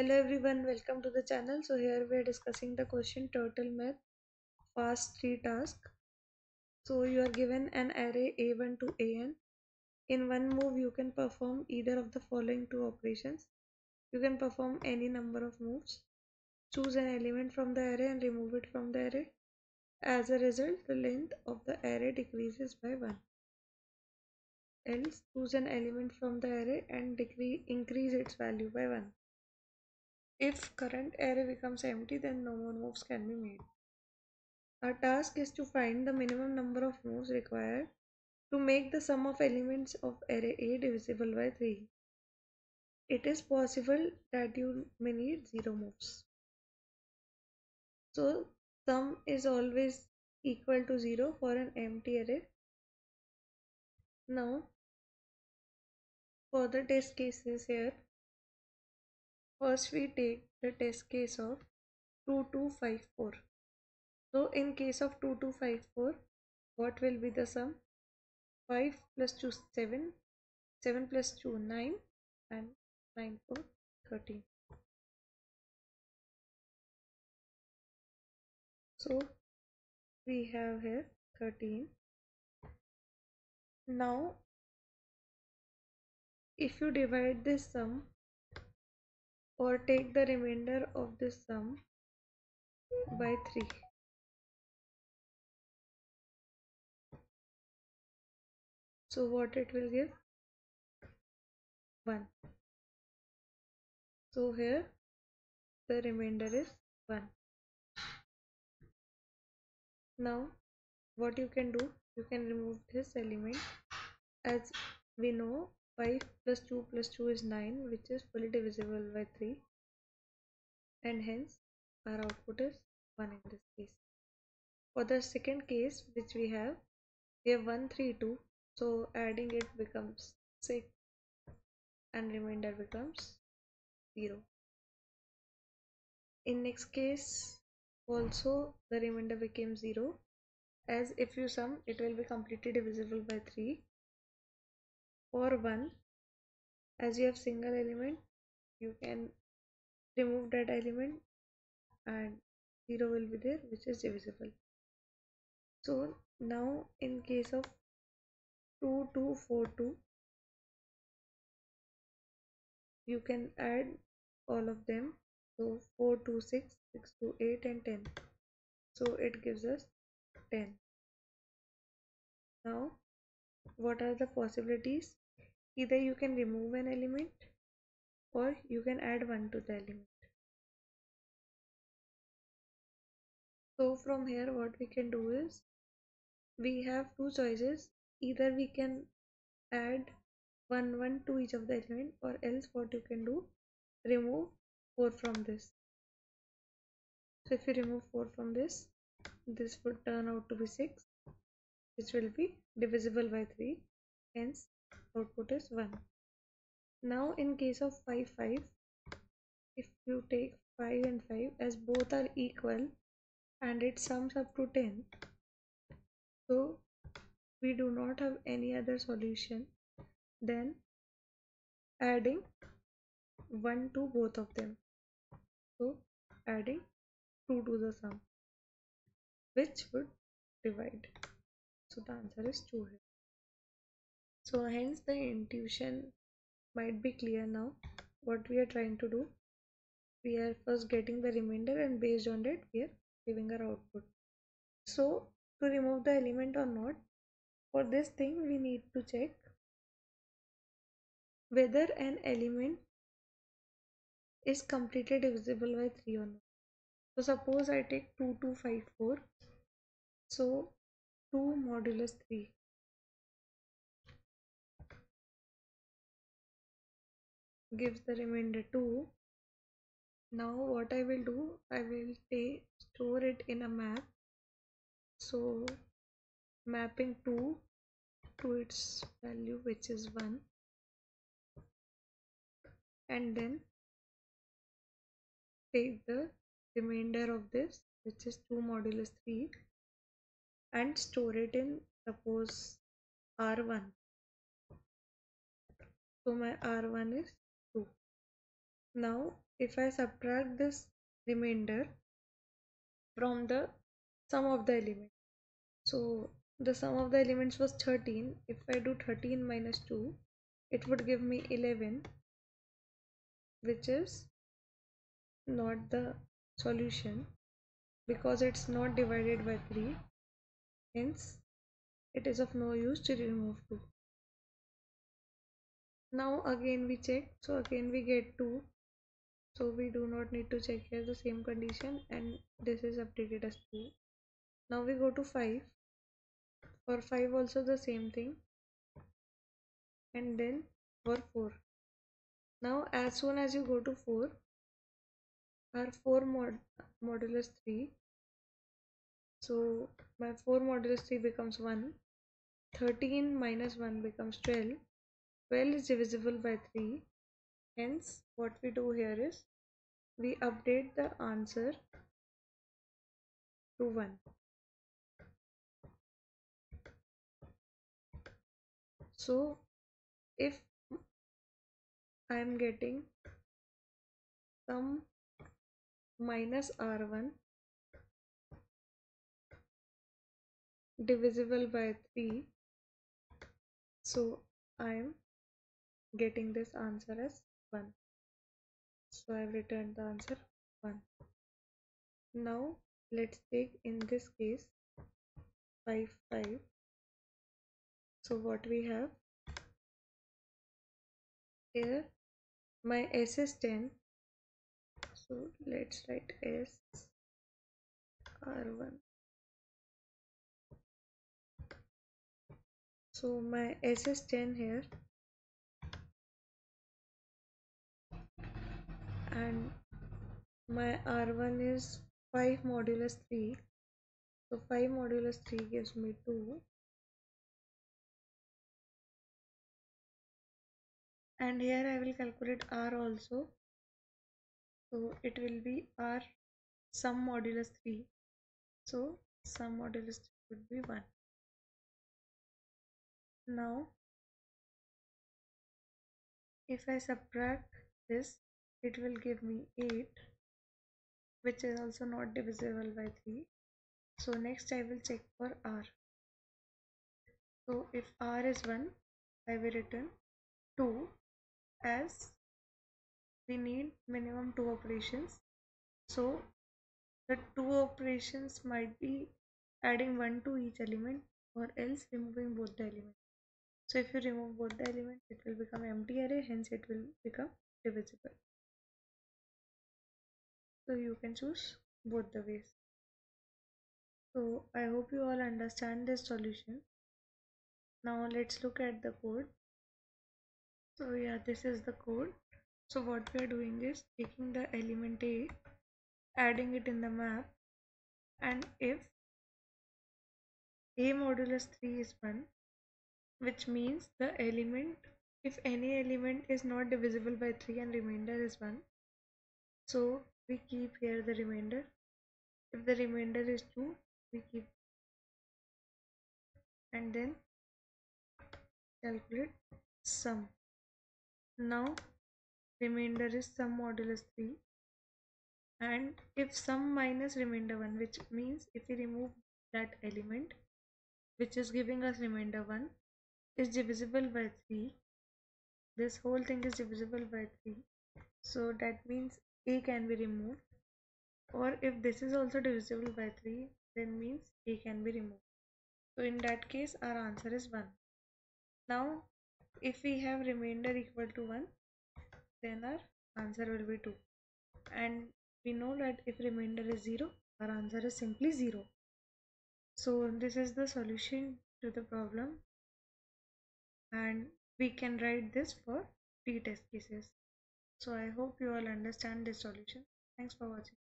Hello everyone, welcome to the channel. So here we are discussing the question turtle math fast 3 task. So you are given an array a1 to an. In one move you can perform either of the following two operations. You can perform any number of moves. Choose an element from the array and remove it from the array. As a result, the length of the array decreases by 1. Else, choose an element from the array and decrease, increase its value by 1. If current array becomes empty, then no more moves can be made. Our task is to find the minimum number of moves required to make the sum of elements of array A divisible by 3. It is possible that you may need 0 moves. So sum is always equal to 0 for an empty array. Now for the test cases here First we take the test case of 2254. So in case of 2254, what will be the sum? 5 plus 2 7, 7 plus 2 9 and 9 4 13. So we have here 13. Now if you divide this sum or take the remainder of this sum by 3. So what it will give? 1. So here the remainder is 1. Now what you can do? You can remove this element as we know 5 plus 2 plus 2 is 9 which is fully divisible by 3 and hence our output is 1 in this case. For the second case which we have we have 1 3 2 so adding it becomes 6 and remainder becomes 0. In next case also the remainder became 0 as if you sum it will be completely divisible by 3 for 1 as you have single element you can remove that element and 0 will be there which is divisible. So now in case of 2242 you can add all of them. So 4 2 6 6 2 8 and 10 so it gives us 10 now what are the possibilities? Either you can remove an element or you can add one to the element. So from here what we can do is we have two choices. Either we can add one one to each of the element or else what you can do remove 4 from this. So if you remove 4 from this this would turn out to be 6 which will be divisible by 3 hence output is 1 now in case of 5 5 if you take 5 and 5 as both are equal and it sums up to 10 so we do not have any other solution than adding 1 to both of them. So adding 2 to the sum which would divide so the answer is 2 here so hence the intuition might be clear now. What we are trying to do we are first getting the remainder and based on that we are giving our output. So to remove the element or not for this thing we need to check whether an element is completely divisible by 3 or not. So suppose i take 2254 so 2 modulus 3 gives the remainder 2 now what I will do I will take store it in a map. So mapping 2 to its value which is 1 and then take the remainder of this which is 2 modulus 3 and store it in suppose r1 so my r1 is 2 now if I subtract this remainder from the sum of the element so the sum of the elements was 13 if I do 13 minus 2 it would give me 11 which is not the solution because it's not divided by 3 hence it is of no use to remove 2 now again we check. So again we get 2 so we do not need to check here the same condition and this is updated as 2 now we go to 5 for 5 also the same thing. And then for 4 now as soon as you go to 4 our 4 mod modulus 3 so my 4 modulus 3 becomes 1 13 minus 1 becomes 12 12 is divisible by 3 hence what we do here is we update the answer to 1 so if I am getting sum minus r1 divisible by 3 so I am getting this answer as 1 so I've returned the answer 1 now let's take in this case 5 5 so what we have? Here my s is 10 so let's write s r1 so my s is 10 here. And my r1 is 5 modulus 3 so 5 modulus 3 gives me 2 and here I will calculate r also. So it will be r sum modulus 3 so sum modulus 3 would be 1 now if I subtract this it will give me 8 which is also not divisible by 3 so next I will check for r. So if r is 1 I will return 2 as we need minimum 2 operations. So the two operations might be adding 1 to each element or else removing both the elements so if you remove both the elements it will become empty array hence it will become divisible. So you can choose both the ways. So i hope you all understand this solution. Now let's look at the code. So yeah this is the code. So what we are doing is taking the element a adding it in the map and if a modulus 3 is 1 which means the element if any element is not divisible by 3 and remainder is 1 so we keep here the remainder. If the remainder is 2 we keep. And then calculate sum. Now remainder is sum modulus 3 and if sum minus remainder 1 which means if we remove that element which is giving us remainder 1 is divisible by 3 this whole thing is divisible by 3 so that means a can be removed. Or if this is also divisible by 3 then means a can be removed. So in that case our answer is 1 now if we have remainder equal to 1 then our answer will be 2 and we know that if remainder is 0 our answer is simply 0 so this is the solution to the problem and we can write this for t test cases so I hope you all understand this solution. Thanks for watching.